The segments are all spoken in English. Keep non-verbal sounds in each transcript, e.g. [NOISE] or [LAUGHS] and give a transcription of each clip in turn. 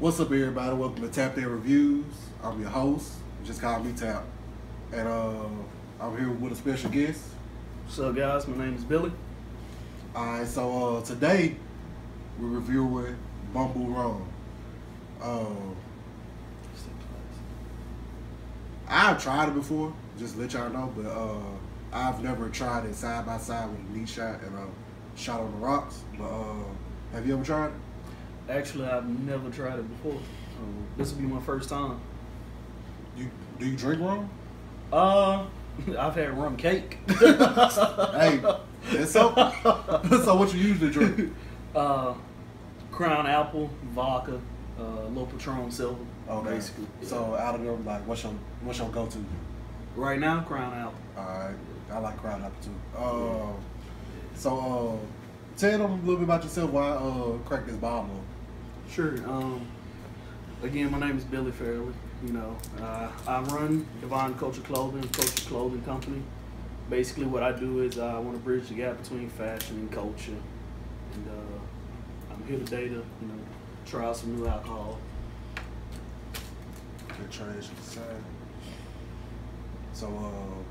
What's up, everybody? Welcome to Tapped In Reviews. I'm your host. Just call me Tap. And uh, I'm here with a special guest. What's up, guys? My name is Billy. Alright, so uh, today we're reviewing Bumbu Rum. Um, I've tried it before, just to let y'all know, but uh, I've never tried it side by side with a neat shot and a shot on the rocks. But uh, have you ever tried it? Actually, I've never tried it before. Um, this will be my first time. You do you drink rum? Uh, [LAUGHS] I've had rum cake. [LAUGHS] hey, that's so. so what you usually drink? [LAUGHS] Uh, Crown Apple, vodka, uh, low Patron Silver. Okay. Basically. So out of them, like, what's your what's your go to? right now, Crown Apple. Alright, I like Crown apple too. Uh, so uh, tell them a little bit about yourself. Why uh crack this bottle? Sure. Um, again, my name is Billy Fairley. You know, uh, I run Divine Culture Clothing, Culture Clothing Company. Basically, what I do is I want to bridge the gap between fashion and culture. And uh, I'm here today to, you know, try out some new alcohol. Good inside. So uh,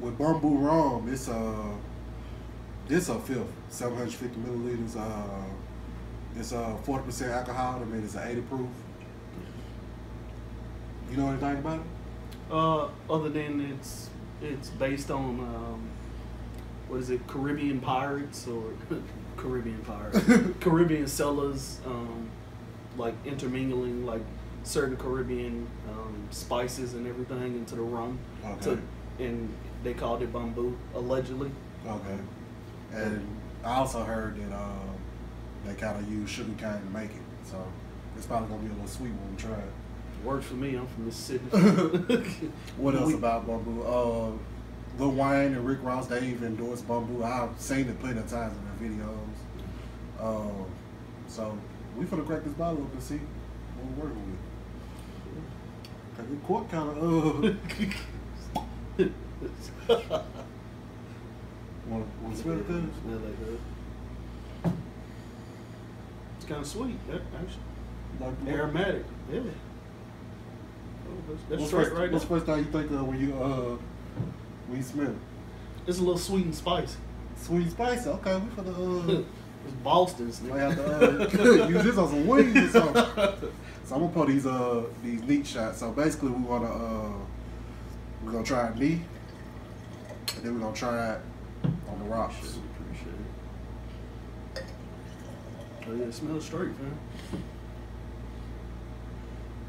with Bumbu Rum, it's uh this a fifth, 750 milliliters. Uh, it's uh 40 percent alcohol. I mean, it's an 80 proof. You know anything about it? Uh, other than it's it's based on um, what is it, Caribbean pirates or [LAUGHS] Caribbean pirates, [LAUGHS] Caribbean sellers, um, like intermingling like certain Caribbean um, spices and everything into the rum. Okay. To, and they called it Bumbu allegedly. Okay. And I also heard that uh, they kind of use sugar cane to make it, so it's probably gonna be a little sweet when we try it. Works for me. I'm from Mississippi. [LAUGHS] What else We- about Bumbu? Uh, Lil Wayne and Rick Ross, they've endorsed Bumbu. I've seen it plenty of times in their videos. Um, so we finna crack this bottle up and see what we're working with. Cause the cork kind of uh. [LAUGHS] Want want to smell it? Then? Smell like that. It's kind of sweet, that, actually. Like Aromatic, yeah. Oh, that's, that's What's straight first, right what's there. first thing you think of when you uh when you smell it? It's a little sweet and spicy. Sweet and spicy. Okay, we finna uh. [LAUGHS] it's Boston's. I have to uh, [LAUGHS] use this on some wings or something. So I'm gonna put these uh these neat shots. So basically we wanna uh we're gonna try it neat, and then we're gonna try it on the rocks. Appreciate it. Oh yeah, it smells straight, man.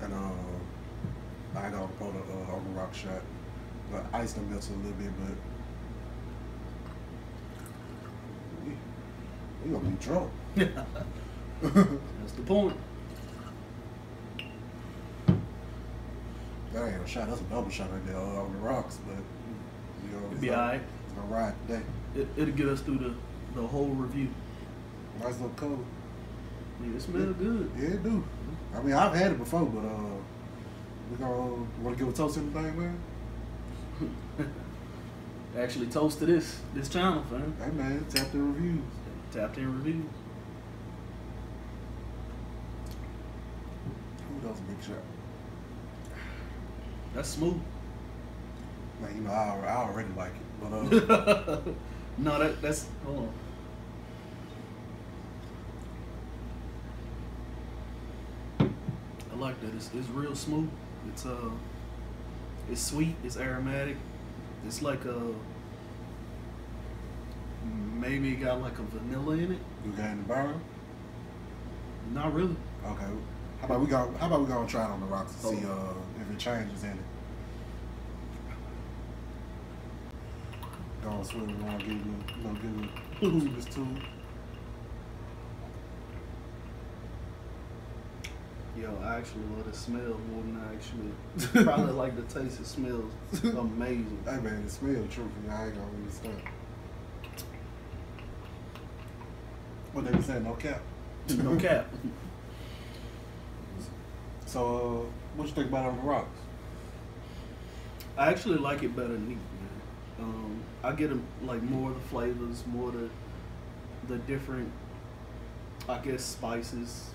And uh I gotta put a uh, on the rock shot. But ice them melts a little bit, but we we gonna be drunk. [LAUGHS] That's the point. That ain't a shot. That's a double shot right there uh, on the rocks, but you know it's be alright. It's gonna ride today. It, it'll get us through the, the whole review. Nice little color. Yeah, it smells good. Yeah, it do. I mean, I've had it before, but uh, we gonna want to give a toast to anything, man. [LAUGHS] Actually, toast to this this channel, fam. Hey, man, tap the reviews. Tapped in reviews. Who knows big shot? That's smooth. Man, you know, I, I already like it, but uh, [LAUGHS] no, that that's hold on. I like that. It's, it's real smooth. It's uh, it's sweet. It's aromatic. It's like a maybe it got like a vanilla in it. you got in the barrel. Not really. Okay. How about we go? How about we go and try it on the rocks and see Oh. uh if it changes in it. Go on, swim around, give it, a- you know, it a this too. Yo, I actually love the smell more than I actually [LAUGHS] probably like the taste. It smells amazing. Hey man, it smells true for. I ain't gonna really stunt. What they be saying? No cap. [LAUGHS] No cap. [LAUGHS] So, uh, what you think about it on the rocks? I actually like it better neat, man. Um, I get 'em, like more of the flavors, more the the different I guess spices.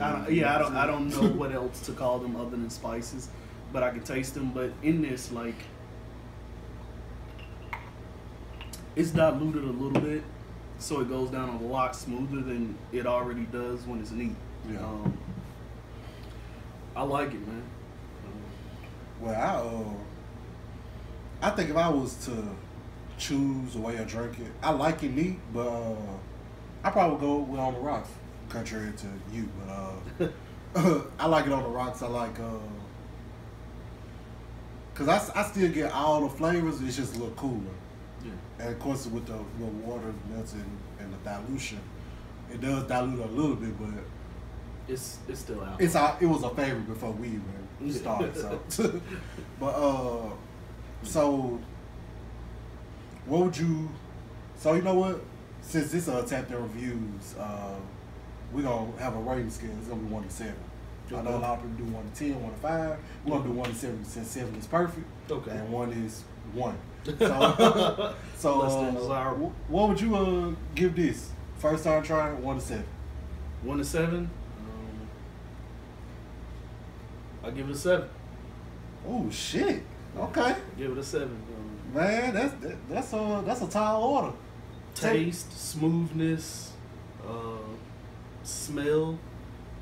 I don't, yeah, I don't. I don't know what else to call them other than spices, but I can taste them. But in this, like, it's diluted a little bit, so it goes down a lot smoother than it already does when it's neat. Yeah. Um, I like it, man. Well, I uh, I think if I was to choose the way I drink it. I like it neat, but uh, I probably go with on the rocks, contrary to you. But uh, [LAUGHS] I like it on the rocks. I like uh, cause I still get all the flavors. It's just a little cooler, Yeah. and of course with the, the water melting and the dilution, it does dilute a little bit, but It's it's still out. it's our, it was a favorite before we even started. So, [LAUGHS] [LAUGHS] but uh, so what would you? So you know what? Since this uh Tapped In Reviews, uh, we're gonna have a rating scale. It's gonna be one to seven. I know a lot of people do one to ten, one to five. We're gonna do one to seven since seven is perfect, Okay. and one is one. [LAUGHS] So, so uh, what would you uh give this? First time trying, one to seven. One to seven. Um, I give it a seven. Oh shit! Okay. Give it a seven. Um, Man, that's that, that's a that's a tall order. taste, smoothness, uh, smell.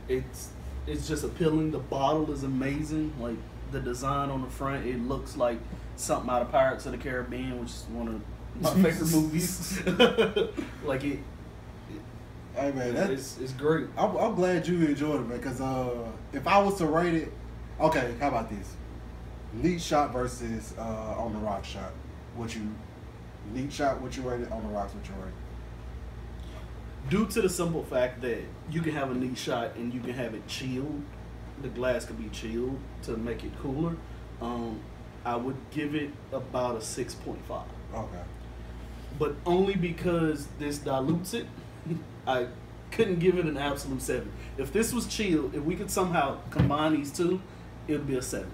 It's it's just appealing. The bottle is amazing. Like the design on the front, it looks like something out of Pirates of the Caribbean, which is one of my favorite [LAUGHS] movies. [LAUGHS] like it, Hey man, that's, it's it's great. I'm, I'm glad you enjoyed it, man. Cause uh, if I was to rate it, okay, how about this? Neat shot versus uh, on the rock shot. What you neat shot? What you rate it on the rocks? What you rate? Due to the simple fact that you can have a neat shot and you can have it chilled, the glass could be chilled to make it cooler. Um, I would give it about a six point five. Okay. but only because this dilutes it. [LAUGHS] I couldn't give it an absolute seven. If this was chilled, if we could somehow combine these two, it would be a seven.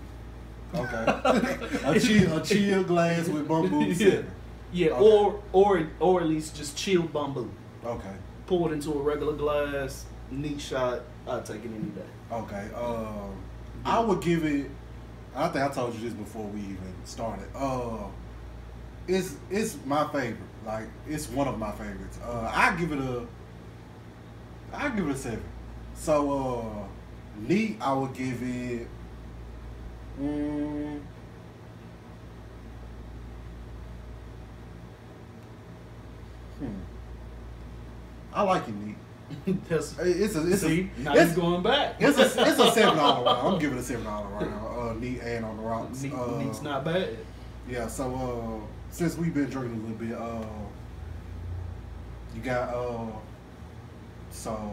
Okay. [LAUGHS] a chill a chill glass with Bumbu Yeah. Yeah, Okay. or or or at least just chilled Bumbu. Okay. Pour it into a regular glass, neat shot. I'd take it any day. Okay. Um, I would give it. I think I told you this before we even started. Uh, it's it's my favorite. Like it's one of my favorites. Uh, I give it a. I give it a seven. So uh, neat. I would give it. Mm, hmm. I like it neat. [LAUGHS] That's, It's a it's see, a now it's, going back. it's a it's a [LAUGHS] seven all around. I'm giving it a seven all around. Uh, neat and on the rocks. Neat, Uh, neat's not bad. yeah. So uh, since we've been drinking a little bit, uh, you got uh, so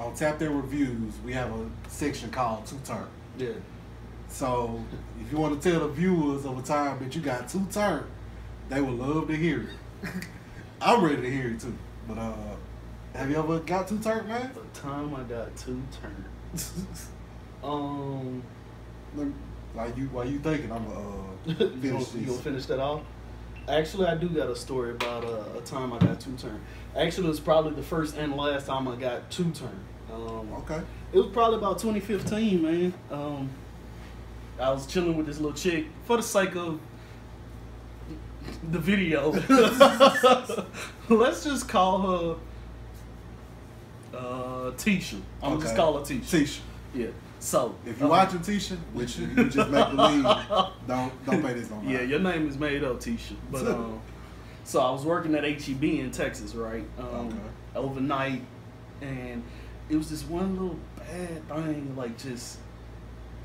on Tapped In Reviews, we have a section called Too Turnt. Yeah. So if you want to tell the viewers of a time that you got two turn, they would love to hear it. [LAUGHS] I'm ready to hear it too. But uh, have you ever got two turn, man? The time I got two turn. [LAUGHS] um, Like you, while you thinking, I'm gonna uh, [LAUGHS] you finish gonna, you gonna finish that off? Actually, I do got a story about uh, a time I got two turn. Actually, it was probably the first and last time I got two turn. Um, Okay. It was probably about 2015, man. Um, I was chilling with this little chick for the sake of the video. [LAUGHS] Let's just call her uh, Tisha. I'm gonna just call her Tisha. Tisha, Yeah. So if you're uh, watching Tisha, which you, you just make believe, [LAUGHS] don't don't pay this mind. Yeah, your name is made up, Tisha. But um, so I was working at HEB in Texas, right? Um, Okay. Overnight, and it was this one little bad thing, like just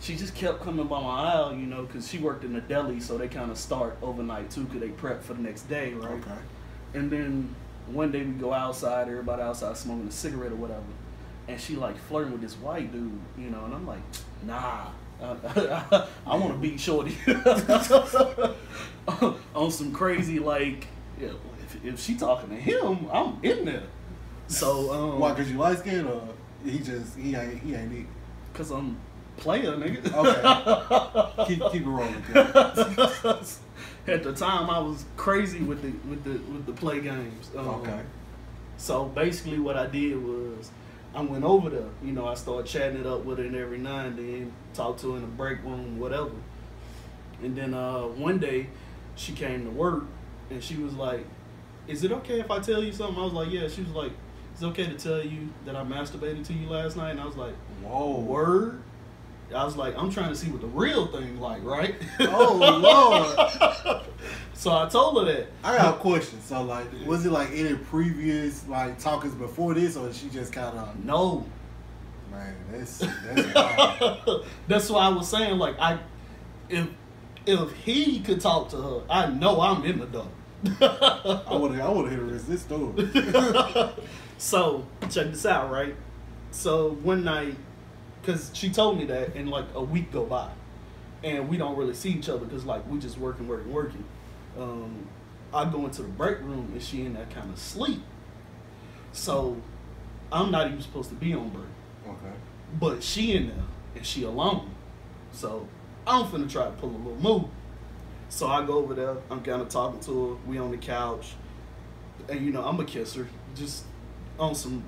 she just kept coming by my aisle, you know, because she worked in the deli, so they kind of start overnight too, because they prep for the next day, right? Okay. And then one day we go outside, everybody outside smoking a cigarette or whatever, and she like flirting with this white dude, you know, and I'm like, nah. [LAUGHS] I, I want to beat Shorty [LAUGHS] on some crazy like, if, if she talking to him, I'm in there. So um, Why? Cause you light skinned or he just he ain't he ain't it. Cause I'm player, nigga. Okay. [LAUGHS] keep keep it rolling. at the time I was crazy with the with the with the play games. Um, Okay. So basically, what I did was I went over there. You know, I started chatting it up with her and every now and then, talk to her in the break room, whatever. And then uh, one day, she came to work and she was like, "Is it okay if I tell you something?" I was like, "Yeah." She was like, "It's okay to tell you that I masturbated to you last night?" And I was like, Whoa. "Word." I was like, I'm trying to see what the real thing like, right? Oh, Lord. [LAUGHS] so I told her that. I got a question. So, like, was it like any previous like talkers before this, or she just kind of No, man? That's that's. [LAUGHS] That's why I was saying like I, if if he could talk to her, I know I'm in the dark. I would I would hit her this story. [LAUGHS] so check this out, right? So one night, cause she told me that, and like a week go by, and we don't really see each other, cause like we just working, working, working. Um, I go into the break room and she in that kind of sleep. So I'm not even supposed to be on break. Okay. But she in there and she alone. So I'm finna try to pull a little move. So I go over there, I'm kinda talking to her, we on the couch. And you know, I'm a kisser. Just on some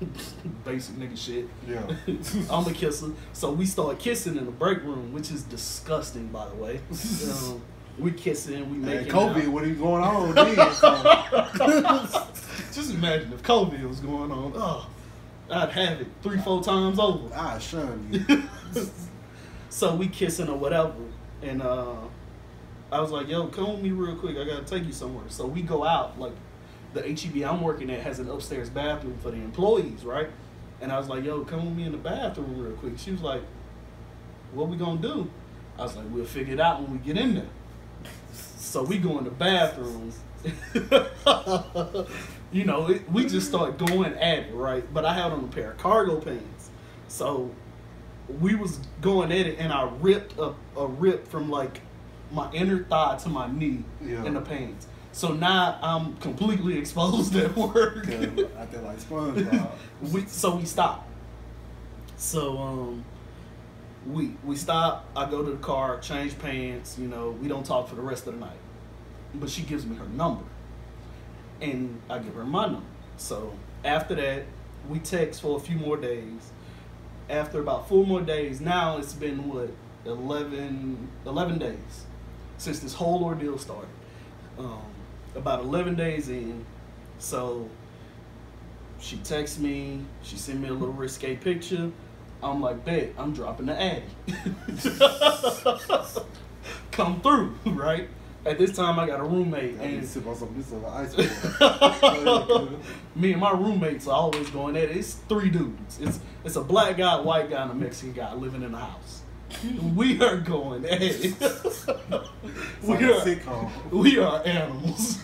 [LAUGHS] basic nigga shit. Yeah. [LAUGHS] I'm a kisser. So we start kissing in the break room, which is disgusting by the way. Um, we kissing, we making COVID, out. what he going on [LAUGHS] Just imagine if Kobe was going on. Oh, I'd have it three, four times over. I shun you. so we kissing or whatever, and uh, I was like, "Yo, come with me real quick. I gotta take you somewhere." So we go out. Like the HEB I'm working at has an upstairs bathroom for the employees, right? And I was like, "Yo, come with me in the bathroom real quick." She was like, "What we gonna do?" I was like, "We'll figure it out when we get in there." [LAUGHS] So we go in the bathroom. [LAUGHS] you know, it, we just start going at it, right? But I had on a pair of cargo pants, so we was going at it, and I ripped a, a rip from like my inner thigh to my knee Yeah. in the pants. So now I'm completely exposed at work. I feel like SpongeBob. [LAUGHS] we so we stop. So um, we we stop. I go to the car, change pants. You know, we don't talk for the rest of the night. But she gives me her number, and I give her my number. So after that, we text for a few more days. After about four more days, now it's been what 11, 11 days since this whole ordeal started. Um, about eleven days in, so she texts me, she sent me a little risque picture. I'm like, bet, I'm dropping the addy. [LAUGHS] Come through, [LAUGHS] right? At this time, I got a roommate, I and sip on some of ice cream. [LAUGHS] me and my roommates are always going at it. It's three dudes. It's it's a black guy, a white guy, and a Mexican guy living in the house. We are going at it. It's we like are we are animals.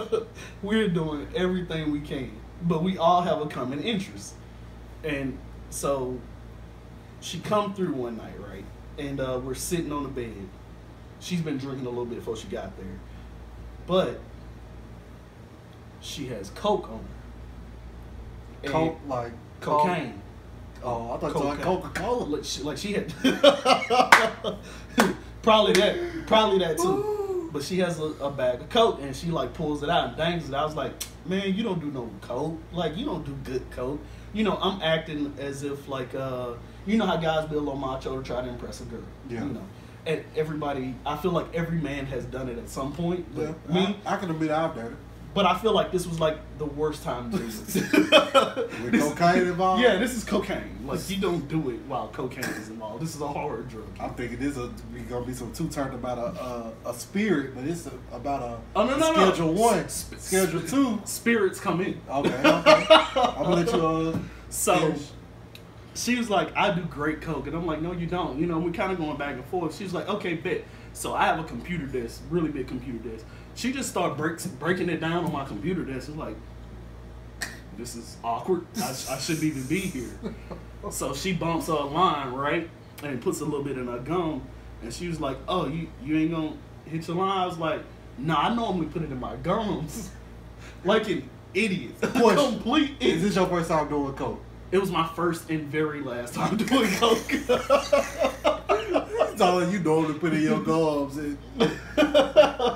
[LAUGHS] We're doing everything we can, but we all have a common interest. And so she come through one night, right? And uh, we're sitting on the bed. She's been drinking a little bit before she got there, but she has coke on her. Coke, like cocaine. Oh, I thought you were. Coca Cola. Like she, like she had [LAUGHS] probably that, probably that too. But she has a, a bag of coke and she like pulls it out and dangles it. I was like, man, you don't do no coke. Like you don't do good coke. You know, I'm acting as if like uh, you know how guys be a little macho to try to impress a girl. Yeah. You know, and everybody, I feel like every man has done it at some point. But Yeah, me, I, I can admit I've done it. But I feel like this was like the worst time to do it. [LAUGHS] With This- cocaine involved? Yeah, this is cocaine. Like you don't do it while cocaine is involved. This is a hard drug. I'm thinking this is gonna be some two turned about a, a a spirit, but it's a, about a Oh, no, no, no. schedule one, Sp- schedule two. Spirits come in. Okay, okay. I'm gonna let you uh. So finish. she was like, I do great coke. And I'm like, no, you don't. You know, we kind of going back and forth. She was like, okay, bet. So I have a computer desk, really big computer desk. She just started breaks, breaking it down on my computer desk. It's like, this is awkward. I, I shouldn't even be here. [LAUGHS] So she bumps her line, right? And puts a little bit in her gum. And she was like, oh, you, you ain't going to hit your line? I was like, nah, I normally put it in my gums. [LAUGHS] like an idiot. A complete idiot. Is this your first time doing coke? It was my first and very last time [LAUGHS] doing coke. Talking all you normally put in your gums. And,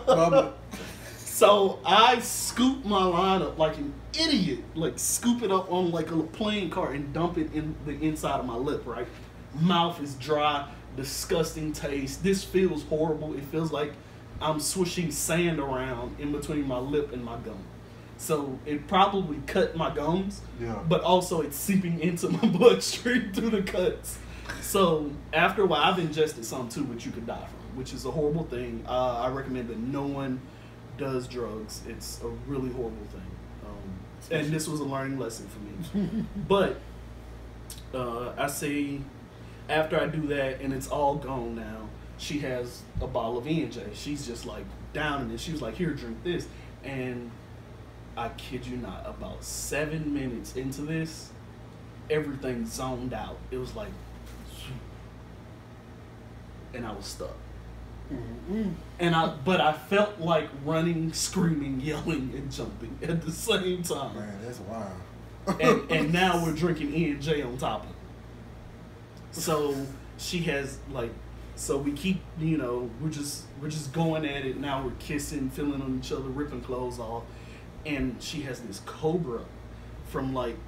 Mama, So I scoop my line up like an idiot, like scoop it up on like a playing card and dump it in the inside of my lip. Right, mouth is dry, disgusting taste. This feels horrible. It feels like I'm swishing sand around in between my lip and my gum. So it probably cut my gums, Yeah. but also it's seeping into my [LAUGHS] bloodstream through the cuts. So after a while, I've ingested some too, which you could die from, which is a horrible thing. Uh, I recommend that no one does drugs. It's a really horrible thing. Um, and this was a learning lesson for me. [LAUGHS] but uh, I say after I do that and it's all gone now, she has a bottle of E&J. She's just like down in it. She was like, here, drink this. And I kid you not, about seven minutes into this, everything zoned out. It was like, [LAUGHS] and I was stuck. Mm-mm. And I, but I felt like running, screaming, [LAUGHS] yelling, and jumping at the same time. Man, that's wild. And and [LAUGHS] now we're drinking E and J on top of it. So she has like, so we keep, you know, we're just we're just going at it. Now we're kissing, feeling on each other, ripping clothes off, and she has this cobra from like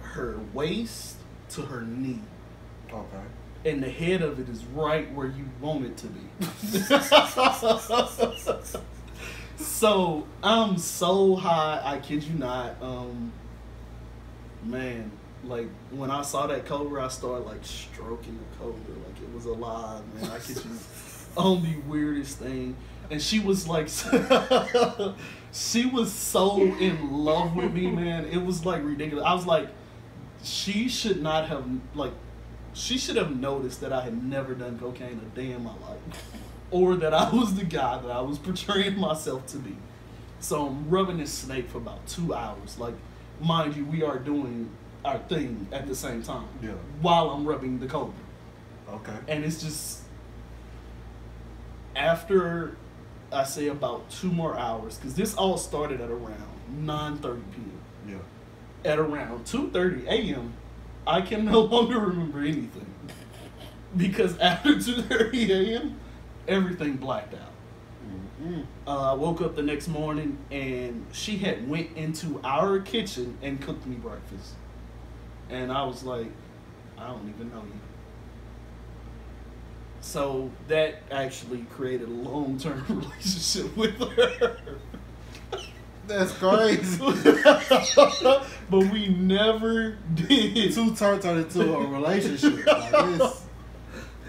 her waist to her knee. Okay. And the head of it is right where you want it to be. [LAUGHS] so I'm so high, I kid you not. Um, man, like when I saw that cobra, I started like stroking the cobra like it was alive. Man, I kid you. [LAUGHS] On the weirdest thing, and she was like, [LAUGHS] she was so in love with me, man. It was like ridiculous. I was like, she should not have like she should have noticed that I had never done cocaine a day in my life. Or that I was the guy that I was portraying myself to be. So I'm rubbing this snake for about two hours. Like, mind you, we are doing our thing at the same time. Yeah. While I'm rubbing the cobra. Okay. And it's just after I say about two more hours, because this all started at around 9:30 p.m. Yeah. At around 2:30 a.m., I can no longer remember anything because after 2:30 a.m., everything blacked out. Mm-mm. Uh, I woke up the next morning and she had went into our kitchen and cooked me breakfast, and I was like, I don't even know you. So that actually created a long term [LAUGHS] relationship with her. That's crazy. [LAUGHS] but we never did. Two turned turned into a relationship. Like this.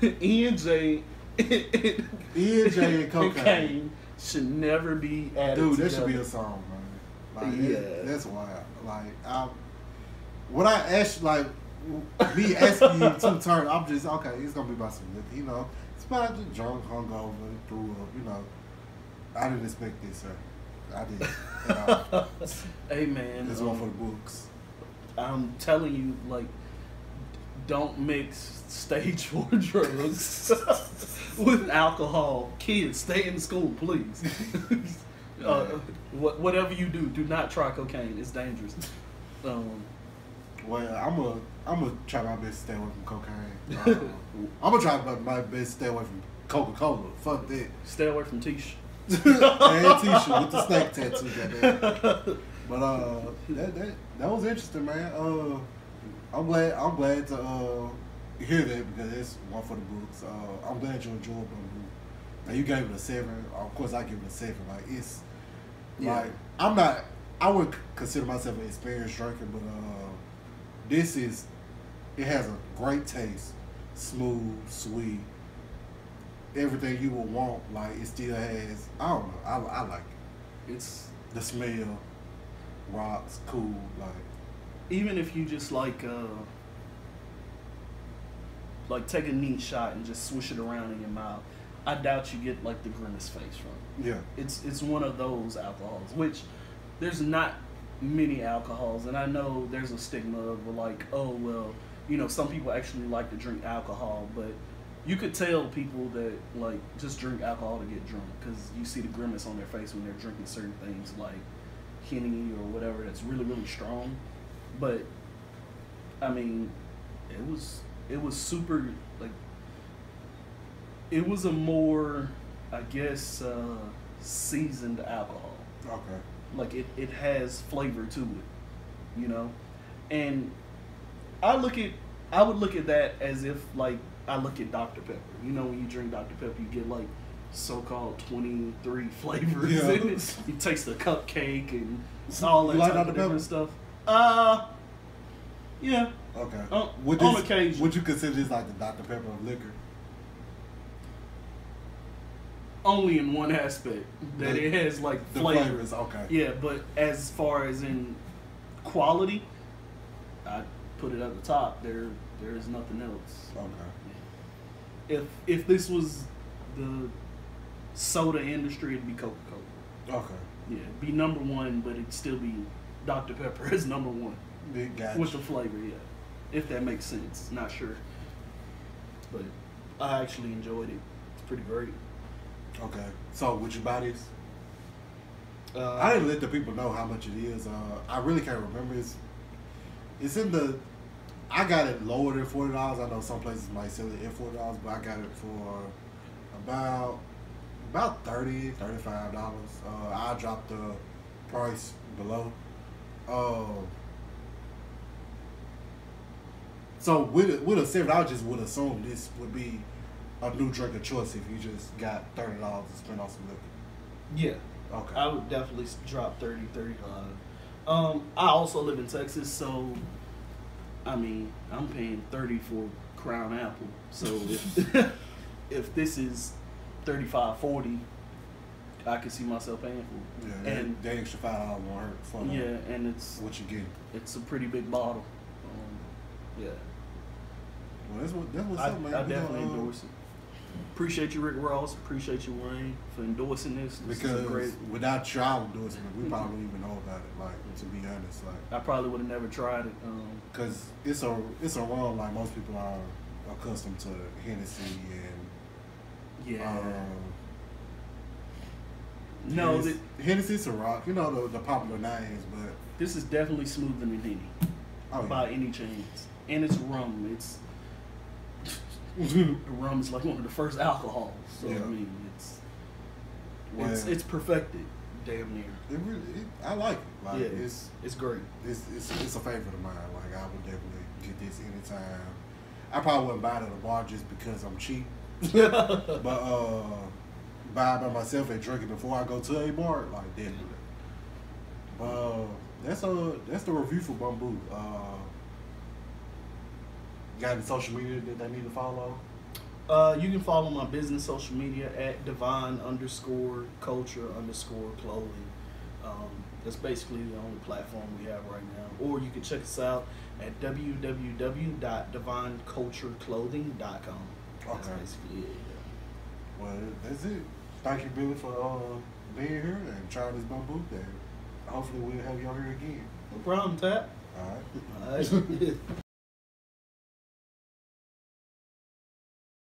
[LAUGHS] E and J E and J [LAUGHS] cocaine. should never be added Dude, that should be a song, man. Like, Yeah. that- that's wild. Like, I, when I ask, like, me asking you two turn, I'm just okay. It's gonna be about some you know. It's about just drunk, hungover, threw up, you know. I didn't expect this, sir. I at all. [LAUGHS] hey man, This um, one for the books. I'm telling you, like, don't mix stage [LAUGHS] four drugs [LAUGHS] with alcohol. Kids, stay in school, please. uh, wha- whatever you do, do not try cocaine. It's dangerous. Um, Well, I'm gonna I'm gonna try my best to stay away from cocaine. Uh, I'm gonna try my, my best to stay away from Coca Cola. Fuck that. stay away from Tish. And t-shirt [LAUGHS] with the snake tattoo. Goddamn. But uh, that that that was interesting, man. Uh, I'm glad I'm glad to uh hear that because it's one for the books. Uh, I'm glad you enjoyed Bumbu. Now you gave it a seven. Of course, I give it a seven. Like it's Yeah. like I'm not. I would consider myself an experienced drinker, but uh, this is it has a great taste, smooth, sweet, everything you would want. Like it still has. I don't know. I I like it. It's the smell, rocks, cool. Like even if you just like uh, like take a neat shot and just swish it around in your mouth. I doubt you get like the grimace face from it. yeah, it's it's one of those alcohols which there's not many alcohols and i know there's a stigma of like oh well you know some people actually like to drink alcohol but you could tell people that like just drink alcohol to get drunk because you see the grimace on their face when they're drinking certain things like henny or whatever that's really really strong but i mean it was it was super like It was a more, I guess, uh, seasoned alcohol. Okay. Like it, it has flavor to it, you know. And I look at, I would look at that as if like I look at Dr Pepper. You know, when you drink Dr Pepper, you get like so-called twenty-three [LAUGHS] flavors Yeah. in it. You taste the cupcake and all that like type Dr. of different stuff. Uh, yeah. Okay. On- would on this- occasion. Would you consider this like the Dr. Pepper of liquor? only in one aspect that The- it has like The flavor. flavors, okay. Yeah, but as far as in quality, I put it at the top. There, there is nothing else. Okay. If if this was the soda industry, it'd be Coca Cola. Okay. Yeah, it'd be number one, but it'd still be Dr Pepper as number one Big gotcha. with the flavor. Yeah, if that makes sense. Not sure, but I actually enjoyed it. It's pretty great. Okay. So would you buy this? Uh, I didn't let the people know how much it is. Uh, I really can't remember. It's it's in the. I got it lower than forty dollars. I know some places might sell it at forty dollars, but I got it for about about 30 35 dollars. Uh, I dropped the price below. Uh, so with a, with a seven, I just would assume this would be a new drink of choice if you just got thirty dollars to spend on some liquor. yeah. Okay. I would definitely drop 30, 35. Um, I also live in Texas, so I mean, I'm paying 30 for Crown Apple. So if [LAUGHS] if this is 35, 40, I could see myself paying for Yeah, it. that, And that extra five dollars won't hurt for them. yeah, and it's what you get. it's a pretty big bottle. Um, yeah, Well, that's what that's what's I, up, man. I We definitely gonna, uh, endorse it. Appreciate you, Rick Ross. Appreciate you, Wayne, for endorsing this. This because great. without y'all endorsement, we probably wouldn't even know about it. Like to be honest, like I probably would have never tried it. Um, because it's a it's a rum like most people are accustomed to Hennessy and yeah. um, no, Hennessy, th- Hennessy's a rock. You know the, the popular names, but this is definitely smoother than Henny oh by any chance, and it's rum. It's [LAUGHS] rum is like one of the first alcohols. So Yeah. I mean, it's it's it's perfected, damn near. it really it, I like it. Like yeah, it's it's great. it's, it's it's a favorite of mine. Like I would definitely get this anytime. I probably wouldn't buy it at a bar just because I'm cheap. [LAUGHS] But uh, buy it by myself and drink it before I go to a bar, like definitely. But uh, that's uh that's the review for Bumbu. Uh, got any social media that they need to follow? Uh, you can follow my business social media at divine underscore culture underscore clothing. Um, that's basically the only platform we have right now. Or you can check us out at www.divinecultureclothing.com. That's Okay. basically it. Well, that's it. Thank you, Billy, for uh, being here and trying this Bumbu thing. Hopefully, we'll have you on here again. No problem, Tap. All right. [LAUGHS] All right. [LAUGHS]